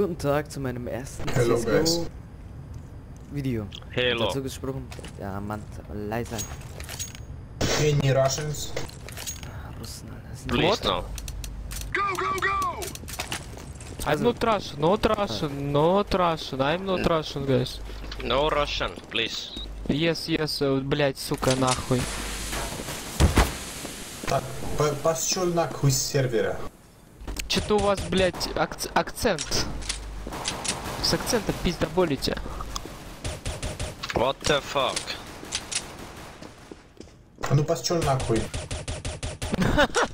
Guten Tag zu meinem ersten Hello, guys. CSGO Video. Hello. Dazu gesprochen. Ja, Mann, leiser. Any Russians? Russen, Please no. I'm Also- not Russian, not Russian, not Russian, I'm not Russian, guys. No Russian, please. Yes, yes, э, блять, сука, нахуй. Так, по- пошел нахуй с сервера. Что-то у вас, блять, акц- акцент. С акцентом пиздоболите. What the fuck? А ну пошел нахуй.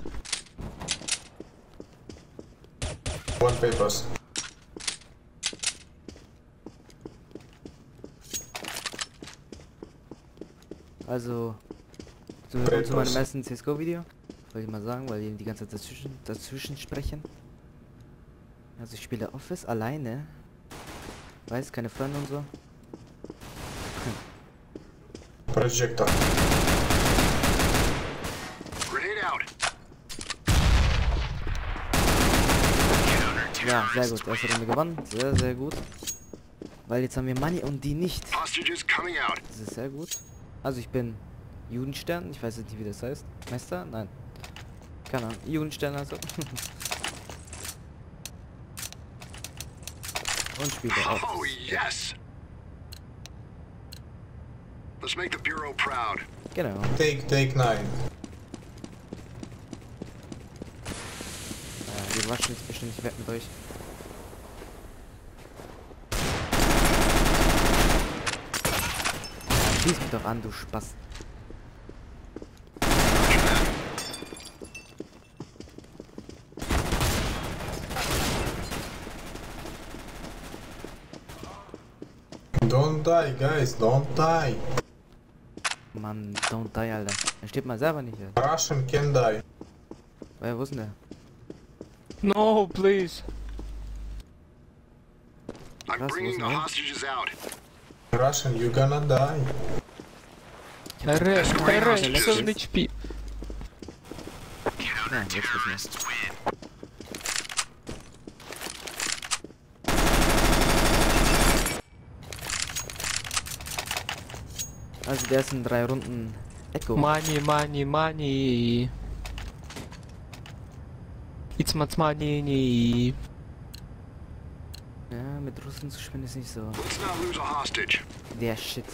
One papers. Also, zu, Papers. zu meinem ersten CSGO-Video. Wollte ich mal sagen, weil die die ganze Zeit dazwischen, dazwischen sprechen. Also ich spiele Office alleine. Weiß, keine Freunde und so. Out. Ja, sehr gut. Erste Runde gewonnen. Sehr, sehr gut. Weil jetzt haben wir Money und die nicht. Hostages coming out. Das ist sehr gut. Also ich bin Judenstern. Ich weiß jetzt nicht, wie das heißt. Meister? Nein. Keine Ahnung. Judenstern also. und spiele auch. Oh, yes. Let's make the Bureau proud. Genau. Take, take nine. Ja, wir waschen jetzt bestimmt nicht weg mit euch. Ja, schieß mich doch an, du Spaß. die, guys, don't die. Mann, don't die, Alter. Er steht mal selber nicht hier. Russian can die. Wer, wo ist denn der? No, please. I'm Was, bringing the was, man? hostages out. Russian, you gonna die. РР, РР, 7 HP. Ja, jetzt Also der ist in drei Runden Echo. Money, money, money. It's much money. Ja, mit Russen zu spielen ist nicht so. Let's not lose a hostage. Der Shit.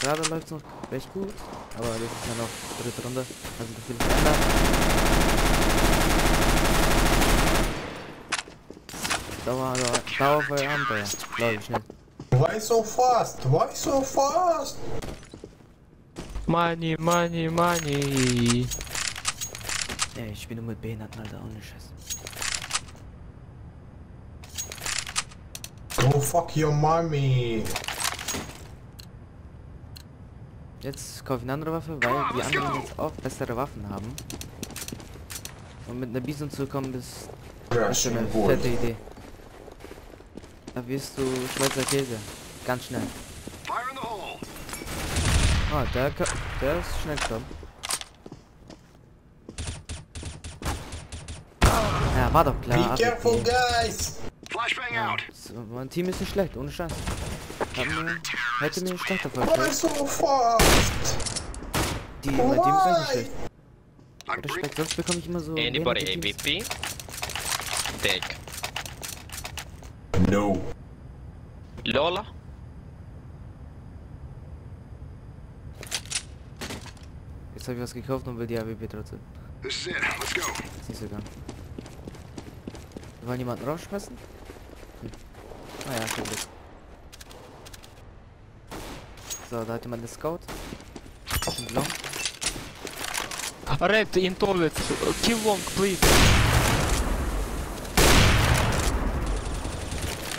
Gerade läuft es noch recht gut, aber das ist ja noch dritte Runde, also da viel Dauer, Dauer, Dauer für euer Abenteuer. Glaube ich schnell. Why so fast? Why so fast? Money, money, money. Ey, ich spiele nur mit Behinderten, Alter, ohne Scheiß. Go fuck your mommy. Jetzt kaufe ich eine andere Waffe, weil die anderen jetzt auch bessere Waffen haben. Und mit einer Bison zu kommen, ist Das ist schon Russian eine fette Idee. Da wirst du Schweizer Käse. Ganz schnell. Fire in the hole. Ah, der, der ist schnell gestorben. Ja, war doch klar. Be careful, guys. Flashbang Ja, out. so, mein Team ist nicht schlecht, ohne Scheiß. Mir, hätte mir vorgestellt. so fast? Die, mein Team ist nicht schlecht. Respekt, sonst bekomme ich immer so. Anybody. ABP? Take. No. Lola? Jetzt habe ich was gekauft und will die AWP trotzdem. This is it. Let's go. Ist nicht so geil. Wir wollen jemanden rausschmeißen? Hm. Naja, schon Glück. So, da hat jemand eine Scout. Und long. Red in toilet. Kill long, please.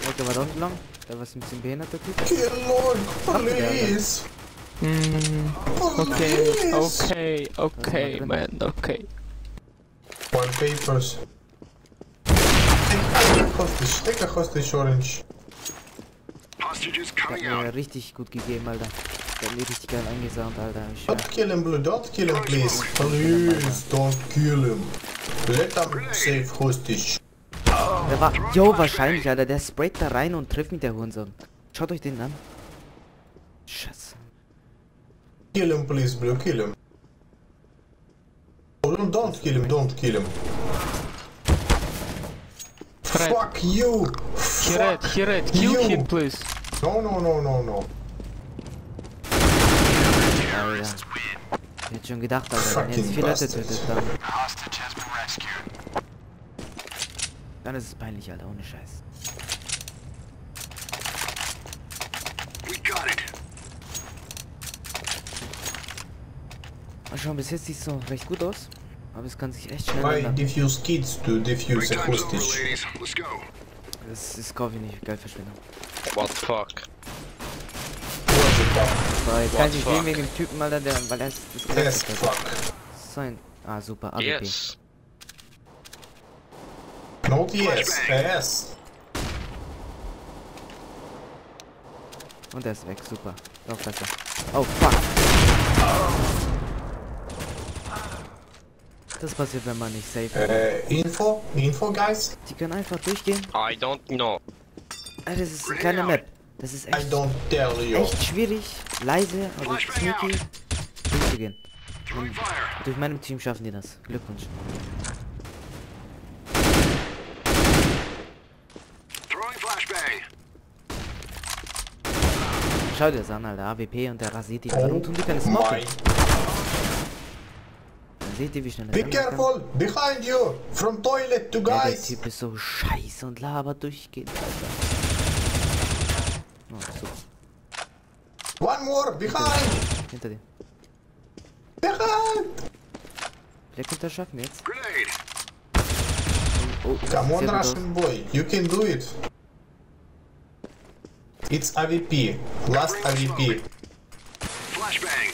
Okay, war da unten long. Da war ein bisschen behinderter Typ. Kill Lord, please. Mm, okay, okay, okay, man, okay. One papers. Hostage, take a hostage orange. Hostages coming mir out. richtig gut gegeben, Alter. Der hat mich richtig geil eingesaugt, Alter. Ich. Don't kill him, Blue. Don't kill him, please. Please, don't kill him. Let them save hostage. Der war. Jo, wahrscheinlich, Alter. Der sprayt da rein und trifft mich der Hurensohn. Schaut euch den an. Scheiße. Kill him, please, Blue. Kill him. Oh, don't, don't kill him. Don't kill him. Fred, Fuck you. he red, he red. Kill you. him, please. No, no, no, no, no. Alter. Ich hätte schon gedacht, Alter. Wenn er jetzt vier Leute tötet, dann. Dann ist es peinlich, Alter. Ohne Scheiß. We got it. Mal schauen, bis jetzt sieht es noch recht gut aus. Aber es kann sich echt schnell ändern. defuse kids to defuse Break a hostage. Das ist ich nicht. Geldverschwendung. What the fuck? What the fuck? So, jetzt What kann ich nicht wegen dem Typen, Alter, der, weil er ist das Yes, Geld fuck. So ein. Ah, super. AWP. Yes. Not yes, yes. Und er ist weg. Super. Noch besser. Oh, fuck. Das passiert, wenn man nicht safe ist. Uh, info, info, guys. Die können einfach durchgehen. I don't know. Alter, das ist eine kleine Map. Das ist I echt, don't tell you. echt schwierig, leise, aber sneaky durchzugehen. Fire. Durch meinem Team schaffen die das. Glückwunsch. Throwing flashbang. Schau dir das an, Alter. AWP und der rasiert die. Oh Warum tun die keine Smoke? my. Dann seht ihr, wie schnell Be ändern kann. careful! Behind you! From toilet to Ja, der guys! Typ ist so scheiße und labert durchgehend, Alter. Oh, super. One more! Behind! Hinter dir. Behind! Vielleicht könnte er schaffen jetzt. Grenade. Oh, Come on. Russian boy. You can do it. It's AVP. Last AVP. Flashbang.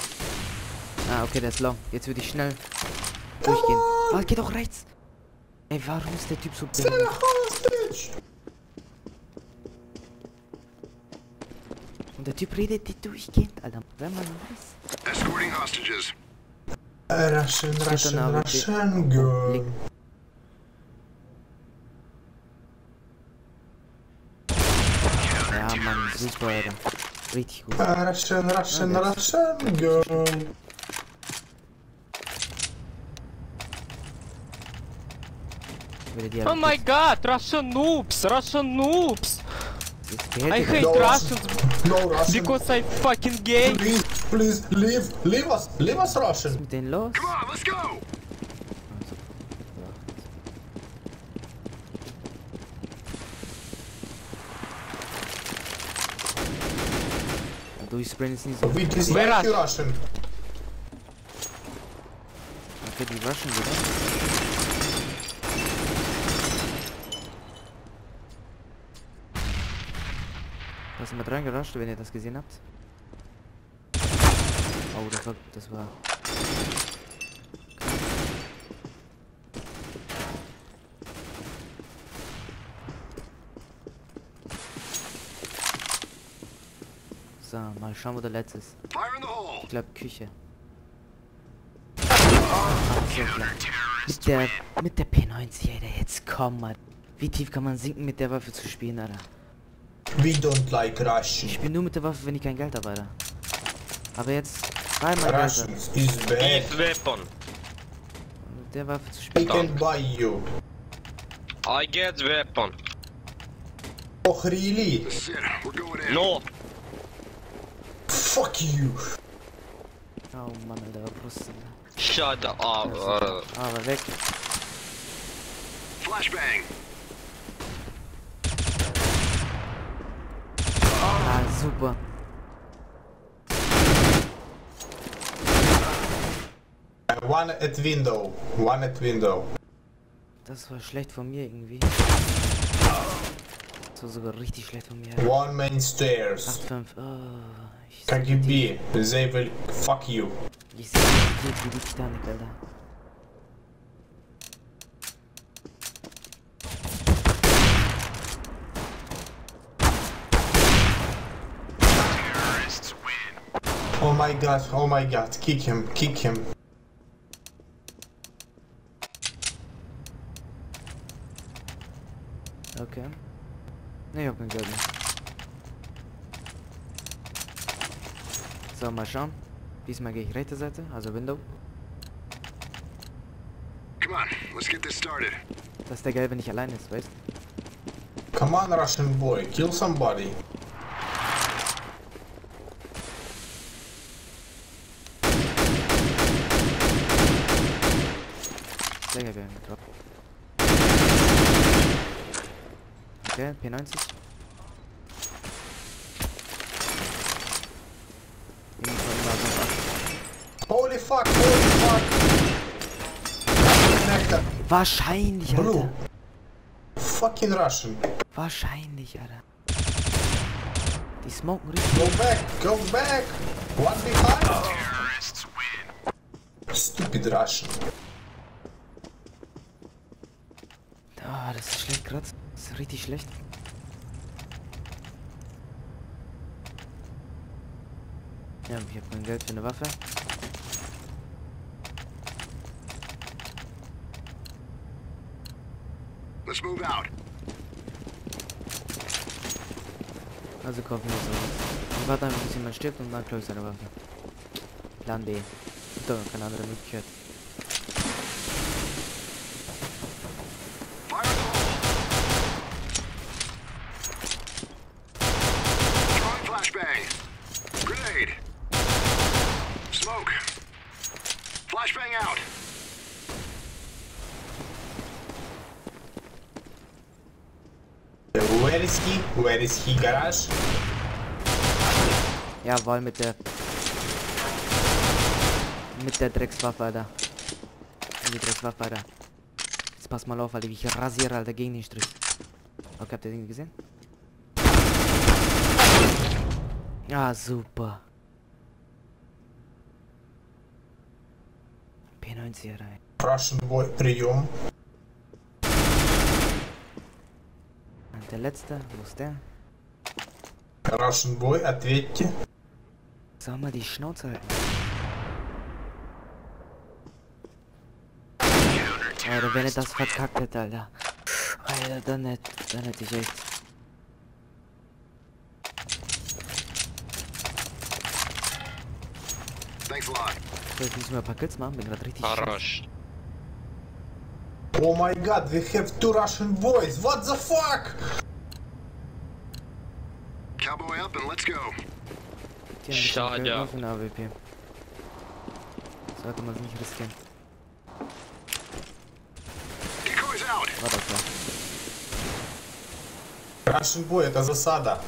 Ah, okay, der ist long. Jetzt würde ich schnell durchgehen. Ah, geht auch rechts. Ey, warum ist der Typ so hostage! Und der Typ redet die durchgehend, Alter. Wenn man weiß. Escorting hostages. Russian, Russian, AVP. Russian girl. Alter. Richtig gut. A Russian, Russian, Ja, Russian girl. Oh my god, Russian noobs, Russian noobs. I hate No Russians No Russian. because I fucking gay. Please, please, leave, leave us, leave us Russian. Come on, let's go. Durchsprayen ist nicht so. We dislike you Russian. Okay, die rushen wieder. Da sind wir dran gerusht, wenn ihr das gesehen habt. Oh, das war, das war. So, mal schauen, wo der letzte ist. Ich glaube Küche. Ach, so klar. Mit der, mit der P90, Alter, jetzt komm mal. Wie tief kann man sinken mit der Waffe zu spielen, Alter? We don't like Russian. Ich spiele nur mit der Waffe, wenn ich kein Geld habe, Alter. Aber jetzt habe. Russians is bad. Weapon. Mit der Waffe zu We spielen. can buy you. I get weapon. Oh, really? No. Fuck you. Oh Mann, Alter, Russen. Shut up. Uh, Aber weg. Flashbang. Ah, super. One at window. One at window. Das war schlecht von mir irgendwie. Das war sogar richtig schlecht von mir. One main stairs. 8-5. Oh, KGB. They will fuck you. Ich sehe die Titanic, Alter. Oh my god, oh my god, kick him, kick him. Schauen. Diesmal gehe ich rechte Seite, also Window. Come on, let's get this started. Dass der Gelbe nicht allein ist, weißt Come on, Russian boy, kill somebody. Sehr geil, Drop. Okay, P90. Irgendwo immer so was. Holy fuck, holy fuck. Wahrscheinlich. Alter. Fucking Russian. Wahrscheinlich, Alter. Die smoken richtig. Go back, go back. One behind. Stupid Russian. Ah, das ist schlecht gerade. Das ist richtig schlecht. Ja, ich habe kein Geld für eine Waffe. Let's move out. Also kaufen wir sowas. Ich warte einfach, bis jemand stirbt und dann klaue ich seine Waffe. Plan B. Gibt doch keine andere Möglichkeit. Fire in the hole. Throwing flashbang. Grenade. Smoke. Flashbang out. Where is he? Where is he, garage? Jawohl, mit der... Mit der Dreckswaffe, Alter. Mit der Dreckswaffe, Alter. Jetzt pass mal auf, Alter, wie ich rasiere, Alter, gegen den Strich. Okay, habt ihr den gesehen? Ja, super. P90 rein. Russian boy, прием. Und der letzte, wo ist der? Russian boy, ответьте. Sag mal die Schnauze halten. Oh, Alter, wenn er das verkackt hätte, Alter. Alter, dann hätte, dann hätte ich echt. So, jetzt müssen wir ein paar Kills machen, bin gerade richtig Rush. Oh my god, we have two Russian boys, what the fuck? Cowboy up and let's go. Die haben Schade. Ja. Auf eine AWP. Sollte man nicht riskieren. Warte, okay. Naszym buje, to Sada.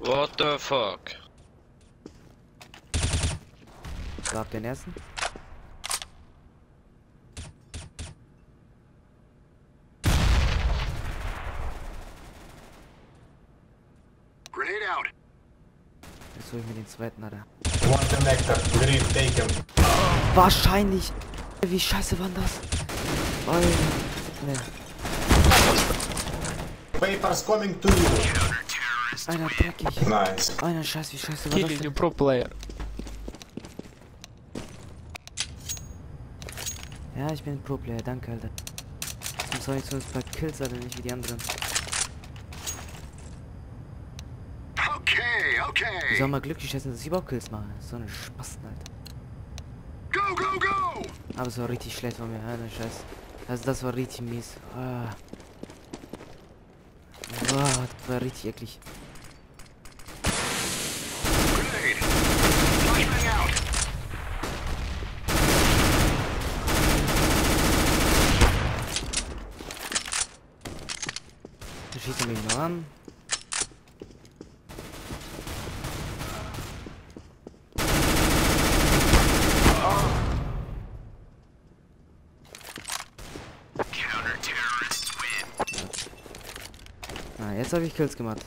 What the fuck? Gab den ersten? Hol ich mir den zweiten, Alter. Wahrscheinlich. Wie scheiße war das? Alter. Ne. Papers coming to you. Einer dreckig. Nice. Einer Scheiß, wie scheiße war das Killing denn? you pro player. Ja, ich bin Pro-Player, danke, Alter. Jetzt muss auch nicht so ein paar Kills, Alter, nicht wie die anderen. Okay, Ich okay. soll mal glücklich schätzen, dass ich überhaupt Kills mache. So eine Spasten, Alter. Go, go, go. Aber es war richtig schlecht von mir, Alter, Scheiß. Also das war richtig mies. Ah. Boah, das war richtig eklig. Grenade. Flashbang out. Da schießt er mich noch an. Ah, jetzt habe ich Kills gemacht.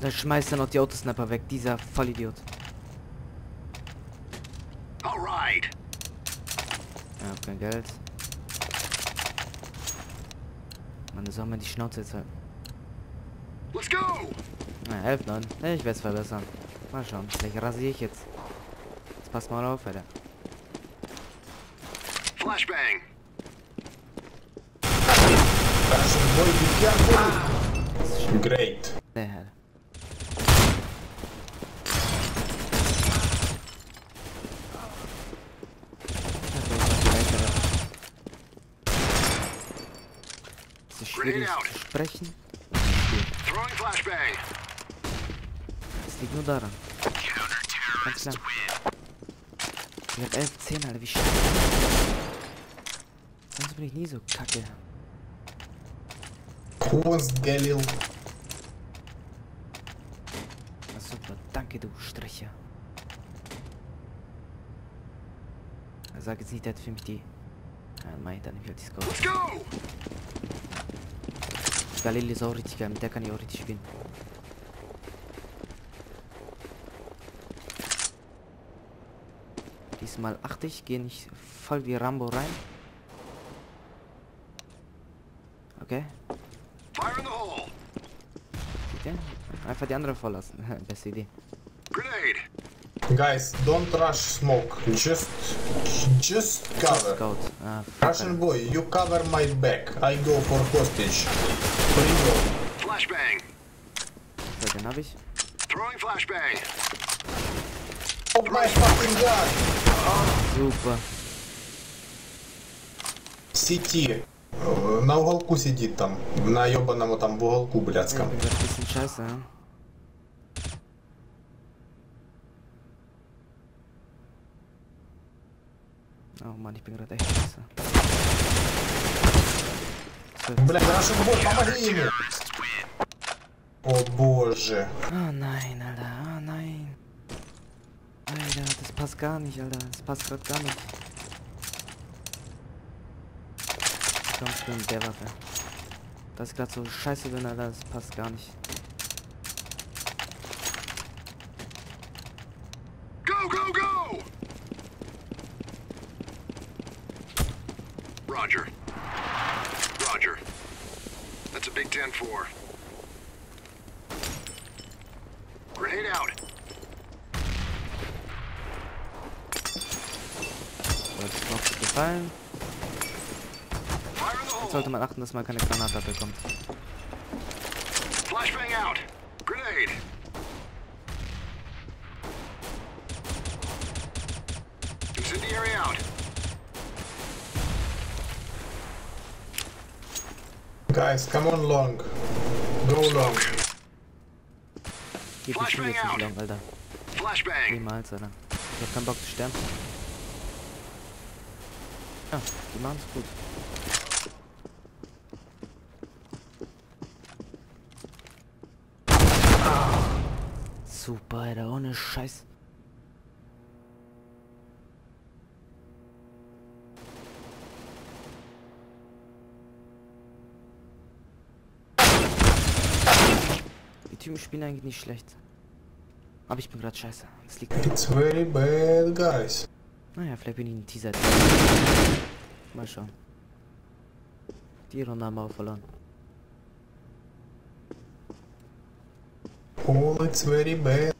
Da schmeißt er noch die Autosnapper weg, dieser Vollidiot. All right. Ja, kein Geld. Mann, soll man die Schnauze jetzt halten. Let's go. Na, 11, 9. Ich werde es verbessern. Mal schauen. Vielleicht rasiere ich jetzt. Jetzt pass mal auf, Alter. Flashbang. Russian boy, be careful. Great. Nee, Alter. Es ist schwierig zu sprechen. Es liegt nur daran. Ganz klar. Ich hab 11, 10, Alter, wie scheiße. Sonst bin ich nie so kacke. Kunst, Galil. Na super, danke du Stricher. Sag jetzt nicht, der hat für mich die... Mei, dann will ich Score. Let's go. Galil ist auch richtig geil, mit der kann ich auch richtig spielen. Diesmal achte ich, gehe nicht voll wie Rambo rein. Okay, Einfach die andere vorlassen. Beste Idee. Grenade. Guys, don't rush smoke. Just, just cover. Scout. Ah, Russian boy, you cover my back. I go for hostage. Primo. Flashbang. So, den hab ich. Throwing flashbang. Oh my fucking god. Super. Сети. Э, На уголку сидит там. На ебаном там в уголку блядском. bin grad Oh Mann, ich bin gerade echt scheiße. So, Блядь, Russian boy, помоги ему. О боже. Oh nein, Alter, oh nein. Alter, das passt gar nicht, Alter. Das passt gerade gar nicht. Kommst du mit der Waffe? Das ist gerade so scheiße drin, Alter. Das passt gar nicht. 4. Grenade out. So, das ist gefallen. Jetzt sollte man achten, dass man keine Granate bekommt. Flashbang out. Grenade. Incendiary out. Guys, come on long. Go long. Gib die Schuhe jetzt nicht lang, Alter. Flashbang. Niemals, Alter. Ich hab keinen Bock zu sterben. Ja, die machen's gut. Super, Alter, ohne Scheiß. Typen spielen eigentlich nicht schlecht. Aber ich bin gerade scheiße. Das liegt. It's very bad, guys. Naja, vielleicht bin ich ein Teaser. Mal schauen. Die Runde haben wir auch verloren. Oh, it's very bad.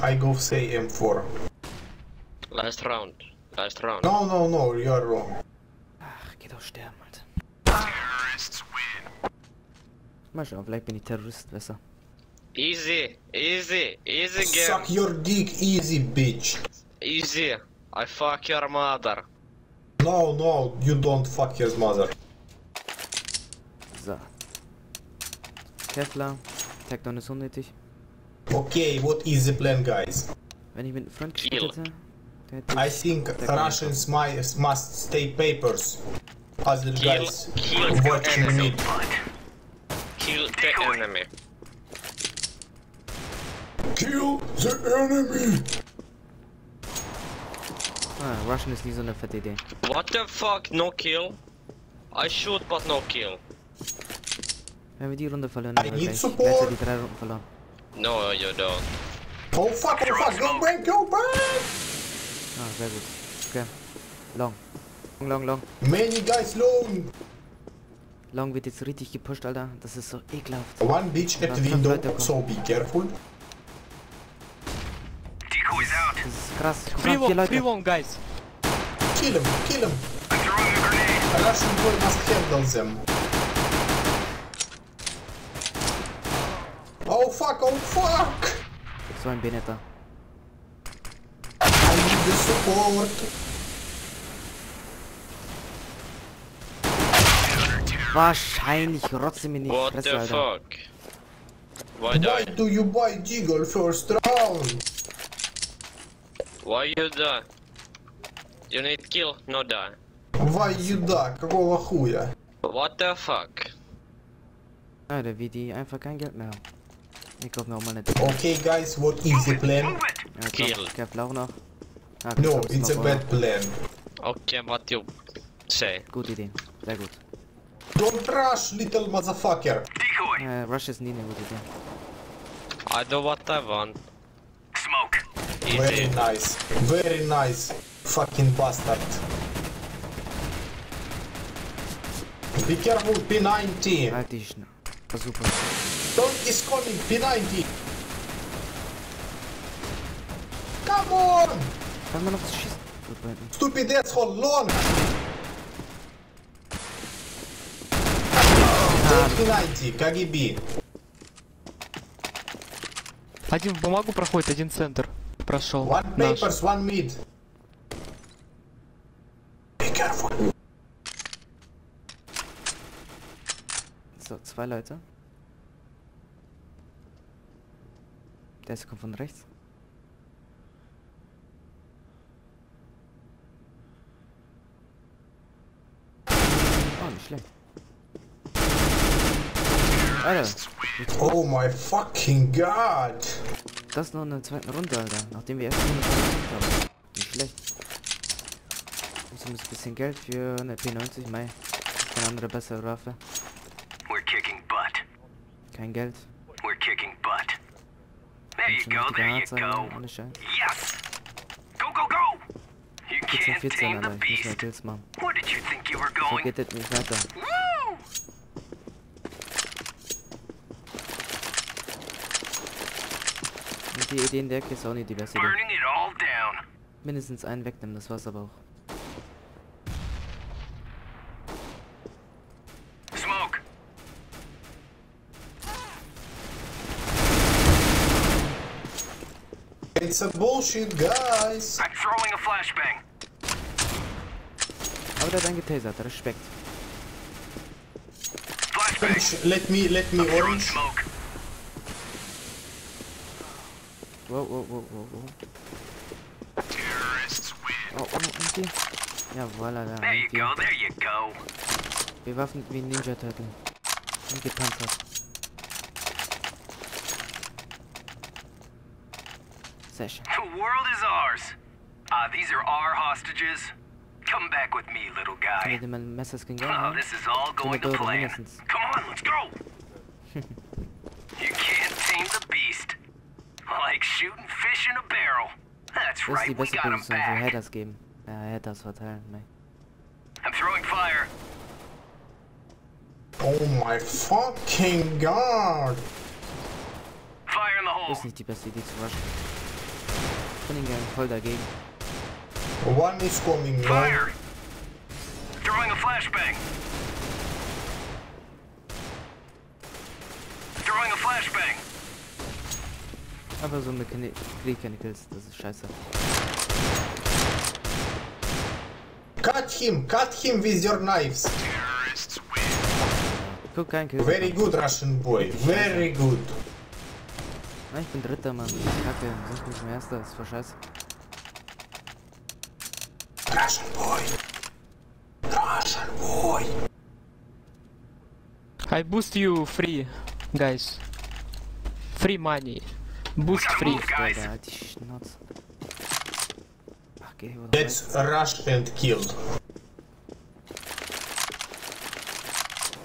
I go say M4. Last round. Last round. No, no, no, you are wrong. Mal schauen, vielleicht bin ich Terrorist besser. Easy, easy, easy Suck your dick easy, bitch. Easy. I fuck your mother. No, no, you don't fuck your mother. So. Kevlar. Takedown ist unnötig. Okay, what is the plan, guys? Wenn ich mit einem Freund Kill. gespielt hätte, I think Takedown Russians must stay papers. Other Kill, guys kill watching enemy. me. Kill the enemy. Kill the enemy! Ah, Russian ist nie so eine fette Idee. What the fuck? No kill? I shoot but no kill. Wenn wir die Runde verlieren, I haben wir need gleich, support. gleichzeitig die drei Runden verloren. No, you don't. Oh fuck, oh fuck, go back, go back! Ah, sehr gut. Okay. Long. long, long. Many guys long. Long wird jetzt richtig gepusht, Alter. Das ist so ekelhaft. One bitch at window, Leute so be careful. Das ist krass. Guck Free mal, vier one, free Leute. one, guys. Kill him, kill him. I'm throwing a grenade. Russian boy must handle them. Oh fuck, oh fuck! So ein Benetta. I need the support. Wahrscheinlich rotze mir in die What Fresse, the Alter. fuck? Why Why die? do you buy Deagle first round? Why you die? You need kill, no die. Why you да, какого хуя? What the fuck? Alter, wie die einfach kein Geld mehr haben. Ich kauf mir auch mal eine Okay guys, what is the plan? Move it. Ja, Kill. komm, Kev auch noch. Ah, No, komm, it's a noch, bad plan. Okay, what you say? Gute Idee. Sehr gut. Don't rush, little motherfucker. Decoy. Äh, Rush ist nie eine gute Idee. I do what I want. Smoke. Very Easy. nice, very nice. Fucking bastard. Be careful, P90. Halt die Schna... War super. Don't is coming, P90. Come on! Kann man noch was schießen? Gut, da hinten. Stupid asshole, long! P90, KGB. Один в бумагу проходит, один центр. Прошел. One Наш. papers, one mid. Be careful. So, zwei Leute. Der erste kommt von rechts. Oh, nicht schlecht. Alter, Oh my fucking god. das noch in der zweiten Runde, Alter. Nachdem wir erst eine haben. Nicht schlecht. Ich muss ein bisschen Geld für eine P90, mei. Keine andere bessere Waffe. We're kicking butt. Kein Geld. We're kicking butt. There you go, there you go. ohne Scheiß. Yes! Go, go, go! You 14, can't 14, tame the beast. Kills machen. Where did you think you were going? das nicht weiter. Woo! Und die Idee in der Ecke ist auch nicht die beste. Mindestens einen wegnehmen, das war's aber auch. Smoke. It's a bullshit, guys. I'm throwing a flashbang. Aber der hat einen getasert, Respekt. Flashbang. Orange, Let me, let me Throwing orange. smoke. Wow, wow, wow, wow, wow. Oh, oh, die? Ja, voilà, da. There you go, there you go. Bewaffnet wie ein Ninja Turtle. Und gepanzert. Sehr schön. The world is ours. Ah, these are our hostages. Come back with me, little guy. ich dir mal ein Messerskin Oh, this is all going to plan. Come on, let's go. Das ist die right, we beste got him Position für back. Headers geben. Ja, Headers verteilen. Ne. I'm throwing fire. Oh my fucking god. Fire in the hole. Ist nicht die beste Idee zu waschen. Ich bin gegangen voll dagegen. One is coming now. Fire. Throwing a flashbang. Throwing a flashbang. Aber so Kills, das ist scheiße. Cut him, cut him with your knives. Guck, kein Kill. Very good, Russian boy. Very good. Na, ich bin Dritter, Mann. Kacke, sonst bin ich mein Erster, das ist voll scheiße. Russian boy. Russian boy. I boost you free, guys. Free money. Boost gotta free. move, guys. Alter, halt die Schnauze. Ach, geh hier, wo du Let's rush and kill.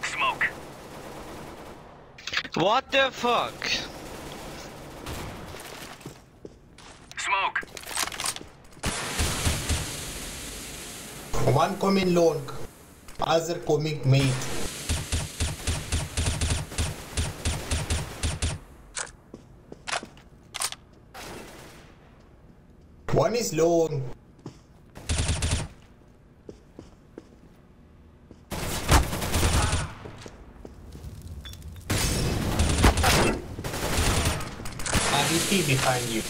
Smoke. What the fuck? Smoke. One coming long, other coming mid. One is long. AVP behind you.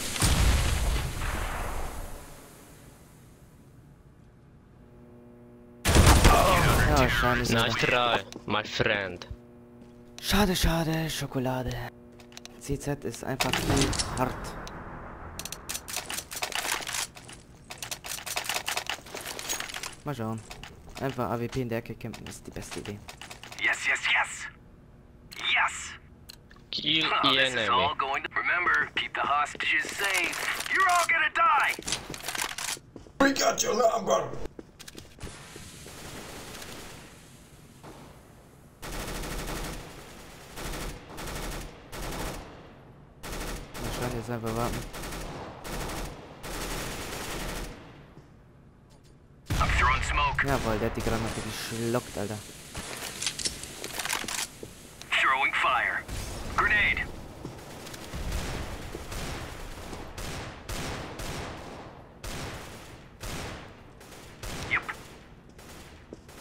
Ja, schade. Nice Schade, try, my friend. schade, schade Schokolade. CZ ist einfach zu hart. Mal schauen. Einfach AWP in der Ecke campen ist die beste Idee. Yes, yes, yes. Yes. Kill Oh, the this is enemy. all going to remember. Keep the hostages safe. You're all gonna die. We got your number. Wahrscheinlich jetzt einfach warten. I'm throwing smoke. Jawohl, der hat die Granate geschluckt, Alter. Throwing fire. Grenade. Yep.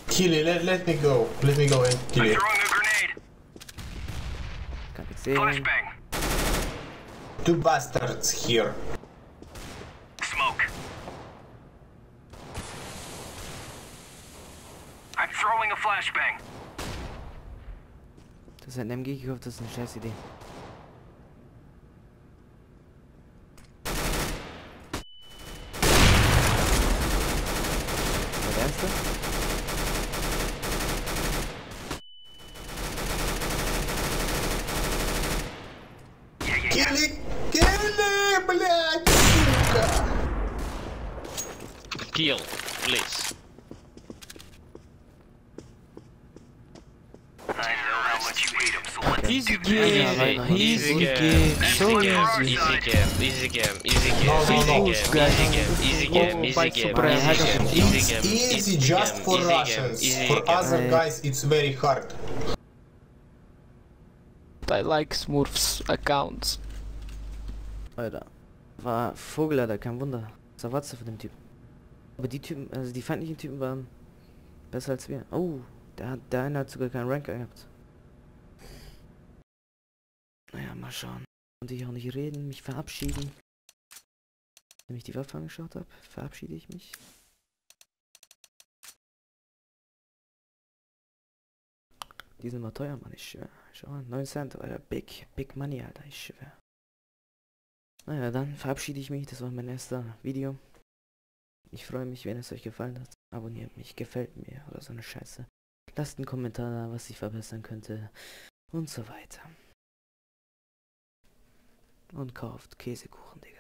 Kill it, let, let me go. Let me go and kill I'm it. throwing a grenade. Kann ich sehen. Flashbang. Two bastards here. Flashbang. Das hat ein MG gekauft, das ist eine scheiß Idee. Easy easy game, game. so Easy Easy easy. game, easy game, easy game, easy game, easy game, easy game, easy fight game, Supreme. easy game, easy It's game, easy easy just game, for easy game, Russians. easy For game. other guys, it's very hard. I like Smurfs accounts. Alter. War Vogel, Alter, kein Wunder. Was erwartest du von dem Typen? Aber die Typen, also die feindlichen Typen waren besser als wir. Oh, der hat, der eine hat sogar keinen Rank gehabt. Naja, mal schauen. Konnte ich auch nicht reden, mich verabschieden. Wenn ich die Waffe angeschaut habe, verabschiede ich mich. Die sind mal teuer, Mann, ich schwör. Schau mal, 9 Cent, Alter, big, big money, Alter, ich schwör. Naja, dann verabschiede ich mich. Das war mein erster Video. Ich freue mich, wenn es euch gefallen hat. Abonniert mich, gefällt mir oder so eine Scheiße. Lasst einen Kommentar da, was ich verbessern könnte. Und so weiter. Und kauft Käsekuchen, Digga.